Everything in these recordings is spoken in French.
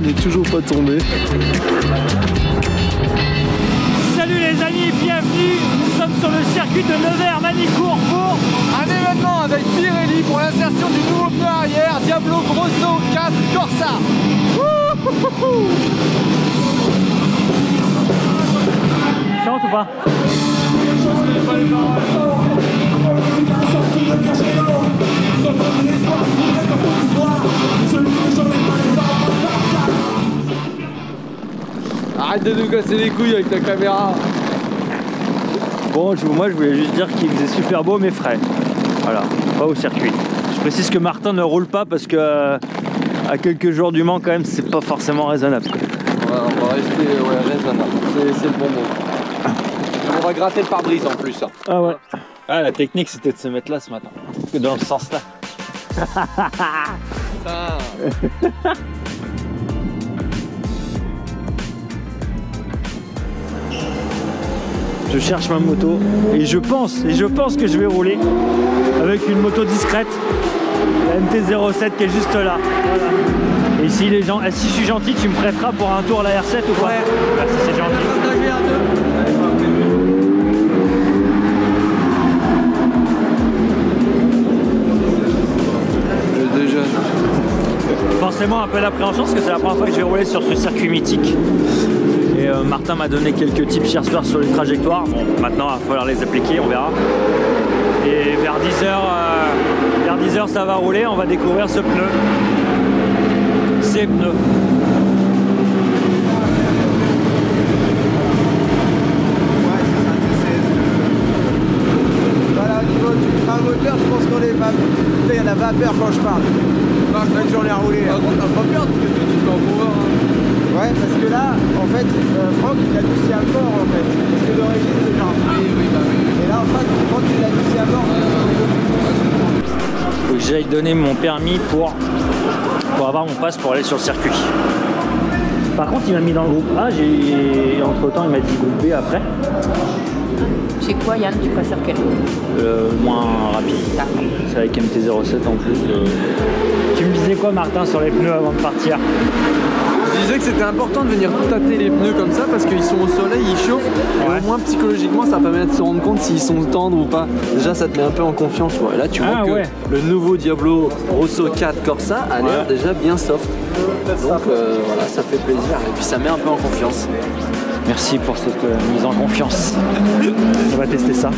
Yann n'est toujours pas tombé. Salut les amis, bienvenue. Nous sommes sur le circuit de Nevers Manicourt pour un événement avec Pirelli pour l'insertion du nouveau pneu arrière Diablo Grosso 4 Corsa. Chante ou pas Arrête de nous casser les couilles avec ta caméra. Bon, moi je voulais juste dire qu'il faisait super beau mais frais. Voilà, pas au circuit. Je précise que Martin ne roule pas parce que euh, à quelques jours du Mans quand même c'est pas forcément raisonnable. Ouais, on va rester ouais, raisonnable. C'est le bon mot. On va gratter le pare-brise en plus. Hein. Ah ouais. Ah la technique c'était de se mettre là ce matin. Que dans le sens là. Je cherche ma moto et je pense, et je pense que je vais rouler avec une moto discrète, la MT-07 qui est juste là. Et si les gens, si je suis gentil, tu me prêteras pour un tour la R7 ou quoi Ouais. Merci, c'est gentil. Forcément un peu d'appréhension parce que c'est la première fois que je vais rouler sur ce circuit mythique. Et euh, Martin m'a donné quelques tips hier soir sur les trajectoires. Bon, maintenant il va falloir les appliquer, on verra. Et vers 10h, vers 10h ça va rouler, on va découvrir ce pneu. Ces pneus. Voilà, au niveau du train moteur, je pense qu'on est pas. Y a la vapeur quand je parle. Pas que j'en ai roulé. Par contre, t'as pas peur parce que tu dis qu'en power. hein. Ouais, parce que là, en fait, euh, Franck il a doucé à mort en fait. Parce que d'origine c'est genre. Oui, oui, bah oui. Et là en fait, Franck il a doucé à mort. Faut que j'aille donner mon permis pour, pour avoir mon passe pour aller sur le circuit. Par contre, il m'a mis dans le groupe A, j'ai entre temps il m'a dit groupe B après, C'est quoi Yann Tu préfères quel euh, moins rapide. C'est avec MT-07 en plus. euh. Tu me disais quoi Martin sur les pneus avant de partir Je disais que c'était important de venir tâter les pneus comme ça parce qu'ils sont au soleil, ils chauffent. Et au moins psychologiquement, ça permet de se rendre compte s'ils sont tendres ou pas. Déjà, ça te met un peu en confiance. Et là, tu vois Ah que ouais. Le nouveau Diablo Rosso 4 Corsa a l'air Ouais. déjà bien soft. Donc euh, voilà, ça fait plaisir. Et puis ça met un peu en confiance. Merci pour cette euh, mise en confiance. On va tester ça.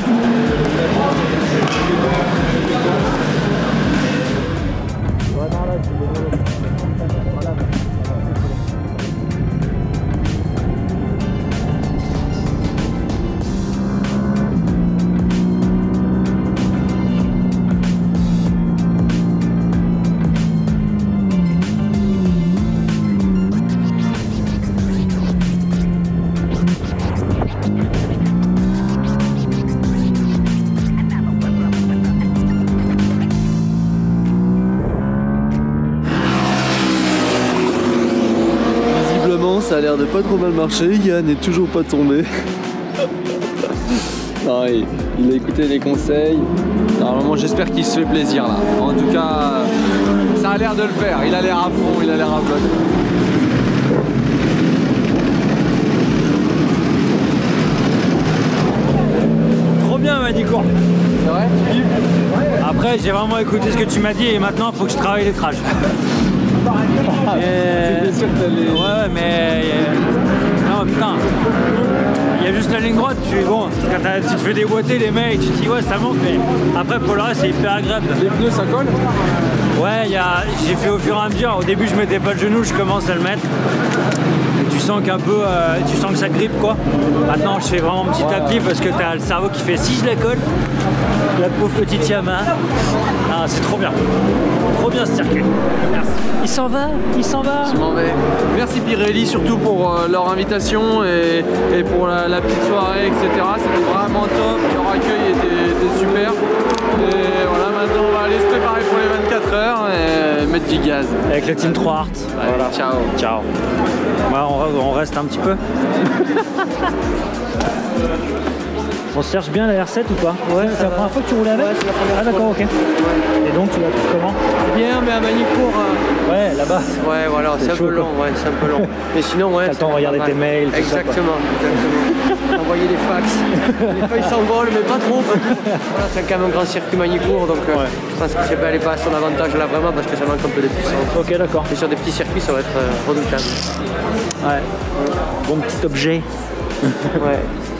L'air de pas trop mal marcher. Yann n'est toujours pas tombé. Non, il, il a écouté les conseils. Normalement, j'espère qu'il se fait plaisir là. En tout cas, ça a l'air de le faire. Il a l'air à fond, il a l'air à bloc. Trop bien Manicourt. C'est vrai? Après j'ai vraiment écouté ce que tu m'as dit et maintenant il faut que je travaille les trages. Et- C'était sûr que t'allais. Ouais, mais. euh, Non, putain. Il y a juste la ligne droite, tu bon, quand tu te fais déboîter les mecs, tu te dis ouais ça monte, mais après pour le reste c'est hyper agréable. Les pneus, ça colle? Ouais, a- j'ai fait au fur et à mesure. Au début je mettais pas le genou, je commence à le mettre. Sens qu'un peu, euh, tu sens que ça grippe quoi. Maintenant je fais vraiment petit à petit parce que t'as le cerveau qui fait si je la colle, la pauvre petite Yamaha. Ah, c'est trop bien. Trop bien ce circuit. Merci. Il s'en va, il s'en va. Je m'en vais. Merci Pirelli surtout pour euh, leur invitation et, et pour la, la petite soirée, etc. C'était vraiment top. Leur accueil était, était super. Et voilà, maintenant on va aller se préparer pour les 24 heures et mettre du gaz. Avec le team 3 Art. Allez, ciao. Ciao. On reste un petit peu. On se cherche bien la R7 ou pas Ouais, c'est la première fois que tu roulais avec Ouais, c'est la première Ah d'accord, ok. Et donc tu la trouves comment Bien, mais à Manicourt. euh, Ouais, là-bas. Ouais, voilà, c'est un peu long, ouais, c'est un peu long. Mais sinon, ouais. T'as le temps de c'est regarder tes mails, tout ça, quoi. Exactement, exactement. Envoyer des fax. les feuilles s'envolent, mais pas trop. Voilà, c'est quand même un grand circuit Manicourt, donc euh, je pense que c'est pas, est pas à son avantage là vraiment parce que ça manque un peu de puissance. Ok, d'accord. Et sur des petits circuits, ça va être euh, redoutable. Ouais. Bon petit objet. Ouais.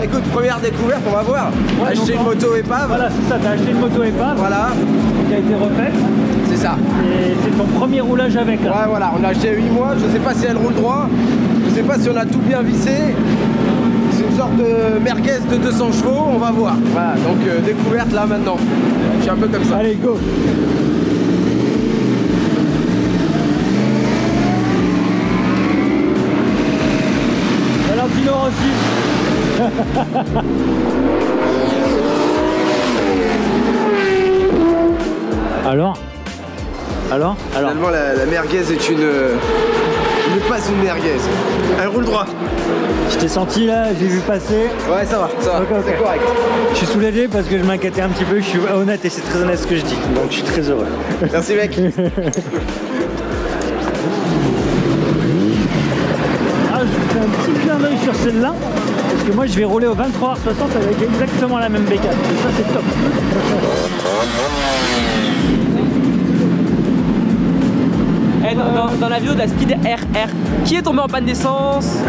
Bon, écoute, première découverte, on va voir. Acheter donc, une moto épave. Voilà, c'est ça, t'as acheté une moto épave Voilà, qui a été refaite c'est ça. et c'est ton premier roulage avec là. Ouais, voilà, on l'a acheté a 8 mois. Je sais pas si elle roule droit. Je sais pas si on a tout bien vissé. C'est une sorte de merguez de 200 chevaux. On va voir. Voilà, donc euh, découverte là maintenant. Je suis un peu comme ça. Allez, go Rossi Alors Alors Alors Finalement, la, la merguez est une. euh, n'est pas une merguez. Elle roule droit. Je t'ai senti là, j'ai vu passer. Ouais, ça va, ça va. C'est correct. Je suis soulagé parce que je m'inquiétais un petit peu, je suis honnête et c'est très honnête ce que je dis. Donc je suis très heureux. Merci, mec. Ah, je fais un petit clin d'œil sur celle-là. Que moi je vais rouler au 23h60 avec exactement la même bécane. Et ça c'est top. Eh, dans, dans- dans la vidéo de la Speed RR, qui est tombé en panne d'essence?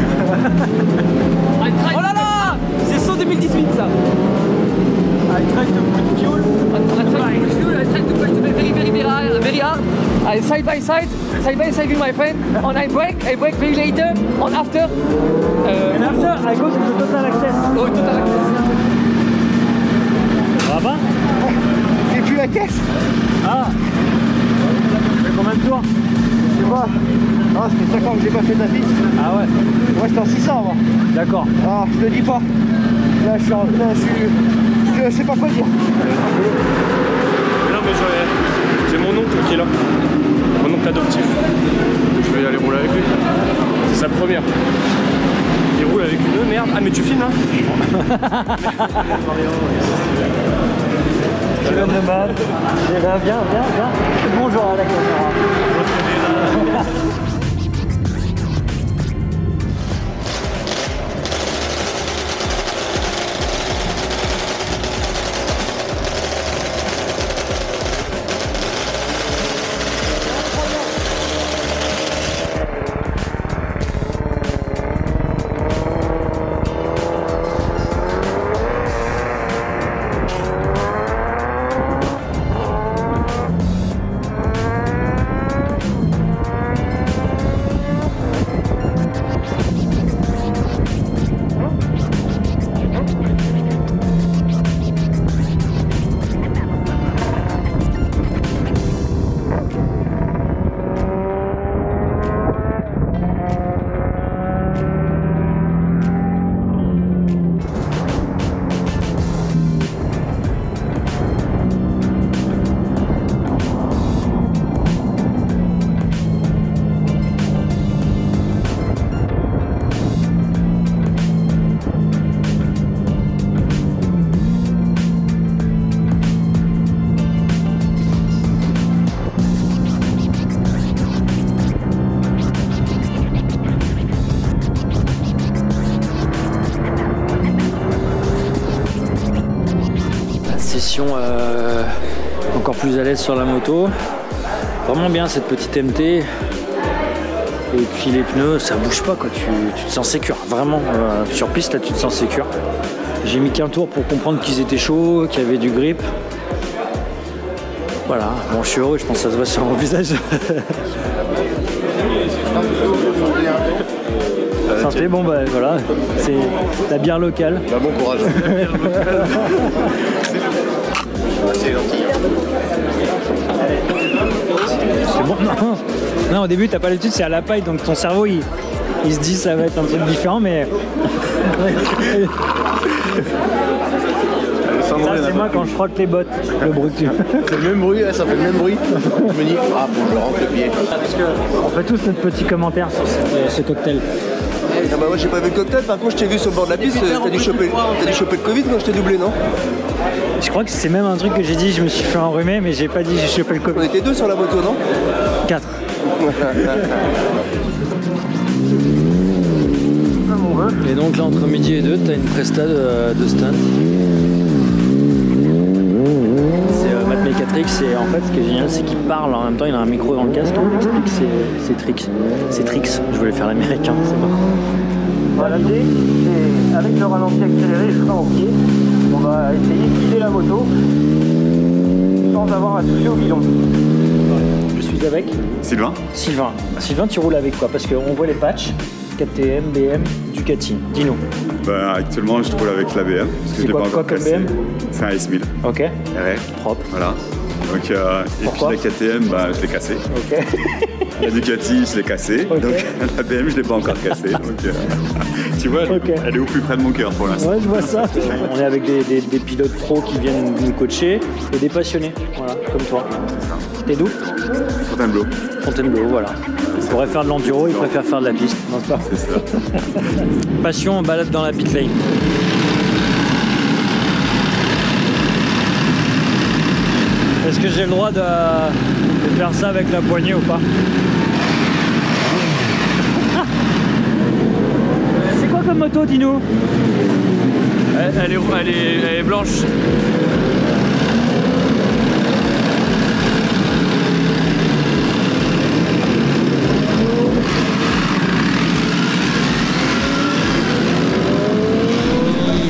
Oh là là C'est saut 2018 ça I tried to put fuel. I tried to put fuel, I tried to push the very very very hard, very hard. I side by side, side by side with my friend. On I brake, I brake very later. On after, uh, And after I go to the total access. oh total access. Ça va pas Et puis la caisse Ah fait combien de tours? Je sais pas. Ah, ça fait 5 ans que j'ai pas fait de la piste. Ah ouais, Moi, j'étais en 600 moi. d'accord. Ah, je te dis pas. Là, je suis. en- Là, je suis. Je, je sais pas quoi dire. Non mais j'ai- mon oncle qui est là. Mon oncle adoptif. Je vais y aller rouler avec lui. C'est sa première. Il roule avec une merde. Ah mais tu filmes hein Steven Neumann. Eh ben, viens, viens, viens. Bonjour à la caméra. sur la moto. Vraiment bien cette petite MT. Et puis les pneus, ça bouge pas quoi, tu, tu te sens sécure. Vraiment, euh, sur piste là tu te sens sécure. J'ai mis qu'un tour pour comprendre qu'ils étaient chauds, qu'il y avait du grip. Voilà, bon je suis heureux, je pense que ça se voit sur mon visage. Santé, bon bah voilà, c'est la bière locale. Bah bon courage. C'est gentil. Non. non, au début, t'as pas l'habitude, c'est à la paille, donc ton cerveau, il, il se dit ça va être un truc différent, mais. Ça, c'est moi quand je frotte les bottes, le bruit que tu C'est le même bruit, ouais, ça fait le même bruit. Je me dis, ah faut que je rentre le pied. Parce que on fait tous notre petit commentaire sur ce, ce cocktail. Ah bah moi j'ai pas vu le cocktail, par contre je t'ai vu sur le bord de la piste, t'as dû, choper, t'as dû choper le Covid quand je t'ai doublé, non? Je crois que c'est même un truc que j'ai dit, je me suis fait enrhumer, mais j'ai pas dit j'ai chopé le On Covid. était deux sur la moto, non? 4. Et donc là, entre midi et deux, t'as une presta de, de stunt. C'est euh, Matt Mecatrix et en fait, ce qui est génial, c'est qu'il parle en même temps, il a un micro dans le casque, il explique ses, ses tricks. Ses tricks, je voulais faire l'américain, c'est marrant. Voilà, l'idée, c'est avec le ralenti accéléré, je frein au pied, on va essayer de guider la moto sans avoir à toucher au guidon. Je suis avec Sylvain Sylvain. Sylvain, tu roules avec quoi Parce qu'on voit les patchs. KTM, BM, Ducati. Dis-nous. bah, Actuellement, je roule avec la BM. Parce que C'est je l'ai quoi- pas quoi comme. BM C'est un S1000 Ok. RR. Propre. Voilà. Donc, euh, et puis la KTM, bah, je l'ai cassé. Ok. La Ducati, je l'ai cassé. Ok. Donc la BM, je l'ai pas encore cassée. Donc, euh, tu vois, elle, est au plus près de mon cœur pour l'instant. Ouais, je vois ça. On est avec des, des- des pilotes pros qui viennent nous coacher et des passionnés, voilà, comme toi. T'es d'où? Fontainebleau. Fontainebleau, voilà. Il pourrait faire de l'enduro, il préfère faire de la piste. Non, c'est pas? C'est ça. Passion, balade dans la pit lane. Est-ce que j'ai le droit de, de faire ça avec la poignée ou pas C'est quoi comme moto, dis-nous Elle, elle est, elle, est, elle est blanche.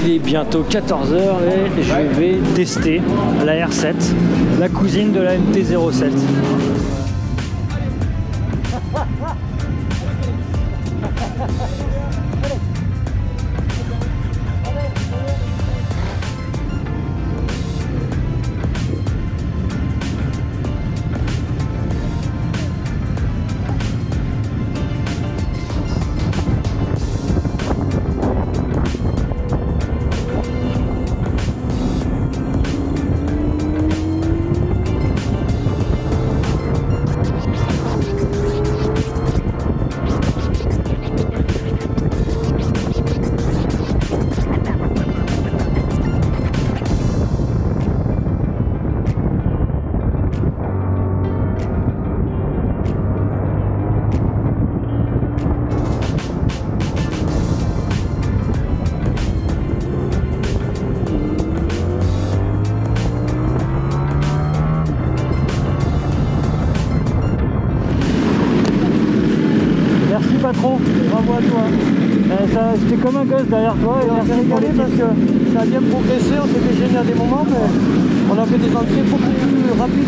Il est bientôt 14h et je vais tester la R7, la cousine de la MT-07. Euh, J'étais comme un gosse derrière toi et merci pour les parce que ça a bien progressé, on s'est fait gêner à des moments, mais on a fait des entrées beaucoup plus rapides.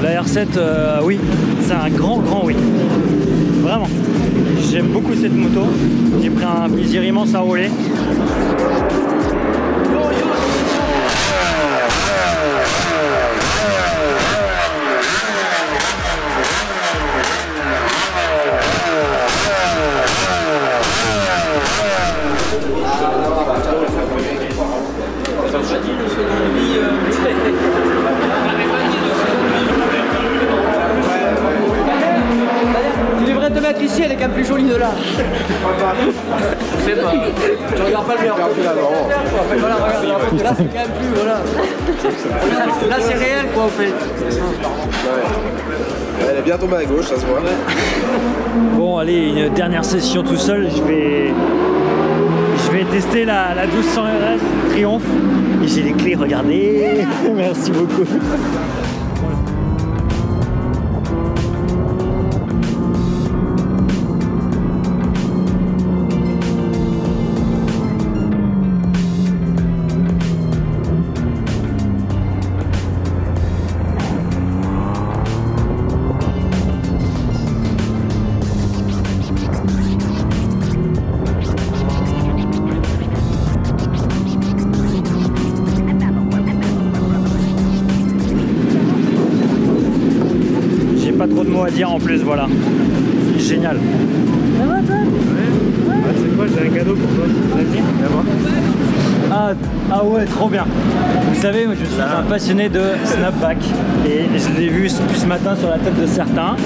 que La R7, euh, oui, c'est un grand, grand oui. Vraiment. J'aime beaucoup cette moto. J'ai pris un plaisir immense à rouler. Je sais pas. Je regarde pas le là Voilà, regarde, là c'est quand même plus, voilà. Là c'est réel quoi en fait. Elle est bien tombée à gauche, ça se voit. Bon, allez, une dernière session tout seul. Je vais, je vais tester la, la 1200 RS Triomphe. J'ai les clés, regardez. Merci beaucoup. À dire en plus, voilà. Génial. Ah, tu sais quoi, j'ai un cadeau pour toi. Vas-y. Ah, ah ouais, trop bien. Vous savez, moi, je suis un passionné de snapback et je l'ai vu ce ce matin sur la tête de certains.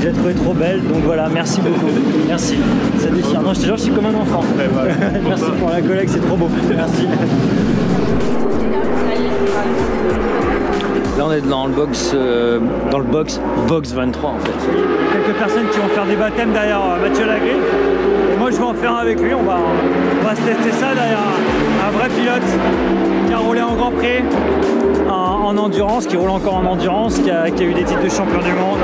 J'ai trouvé trop belle, donc voilà, merci beaucoup. Merci. Ça déchire. Non, je te jure, je suis comme un enfant. merci pour la collègue, c'est trop beau. Merci. Là, on est dans le box, euh, dans le box, box 23 en fait. Quelques personnes qui vont faire des baptêmes derrière euh, Mathieu Lagré. Moi, je vais en faire un avec lui. On va, on va se tester ça derrière un, un vrai pilote qui a roulé en Grand Prix, en, en endurance, qui roule encore en endurance, qui a, qui a eu des titres de champion du monde.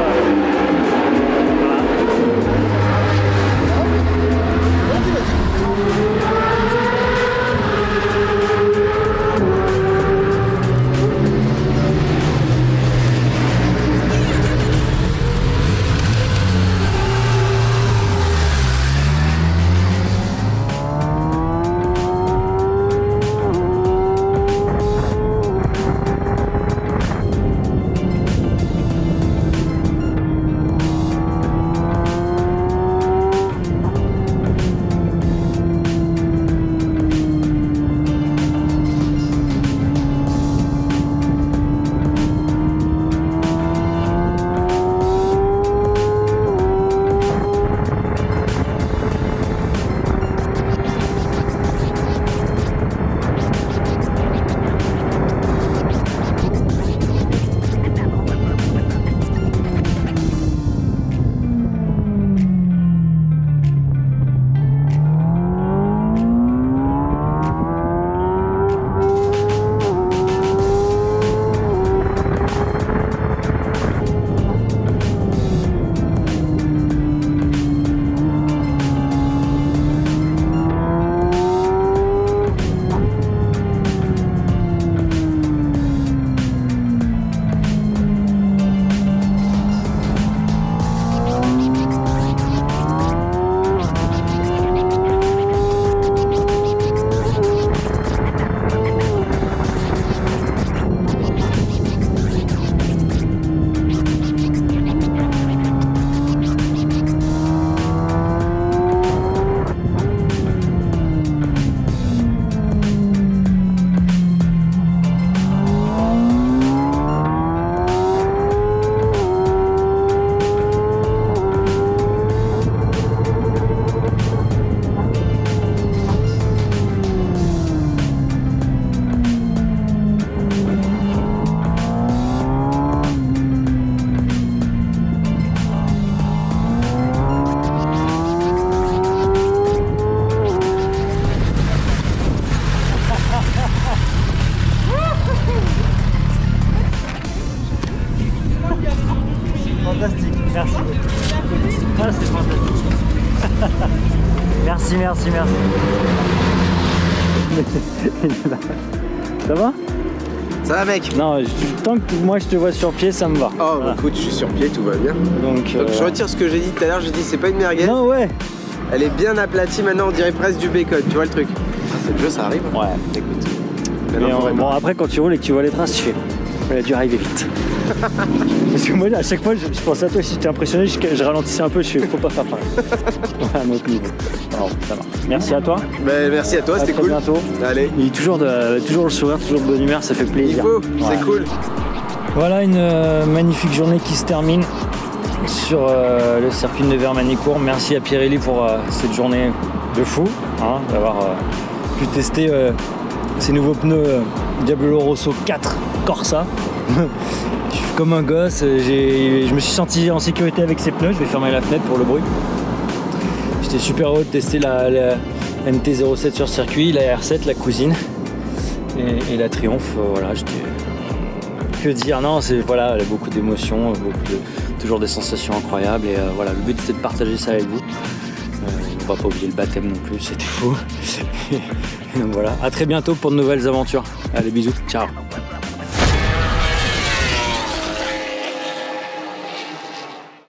Merci, merci, merci. Ça va? Ça va mec? Non, je- tant que moi je te vois sur pied, ça me va. Oh Voilà. écoute, je suis sur pied, tout va bien. Donc, Donc euh, je retire ce que j'ai dit tout à l'heure, j'ai dit c'est pas une merguez. Non, ouais. Elle est bien aplatie maintenant, on dirait presque du bacon, tu vois le truc ah, C'est le jeu, ça arrive Ouais. Écoute. Mais bon, après, quand tu roules et que tu vois les traces, tu fais. Elle a dû arriver vite. Parce que moi, à chaque fois, je, je pensais à toi, si j'étais impressionné, je, je ralentissais un peu, je fais, faut pas faire pareil. À un autre niveau. Alors, ça va. Merci à toi. Bah, merci à toi, À c'était très cool. bientôt. Allez, Il est toujours, de, toujours le sourire, toujours de bonne humeur, ça fait il plaisir. faut, Ouais. c'est cool. Voilà une euh, magnifique journée qui se termine sur euh, le circuit de Nevers-Manicourt. Merci à Pirelli pour euh, cette journée de fou, hein, d'avoir euh, pu tester euh, ces nouveaux pneus euh, Diablo Rosso 4 Corsa. Je suis comme un gosse, je me suis senti en sécurité avec ces pneus, je vais fermer la fenêtre pour le bruit. J'étais super heureux de tester la, la MT-07 sur circuit, la R7, la cousine et, la Triumph. euh, voilà, j'étais que dire Non, c'est voilà, beaucoup d'émotions, beaucoup de, toujours des sensations incroyables. Et euh, voilà, le but c'est de partager ça avec vous. Euh, on va pas oublier le baptême non plus, c'était fou. donc voilà, à très bientôt pour de nouvelles aventures. Allez, bisous, ciao.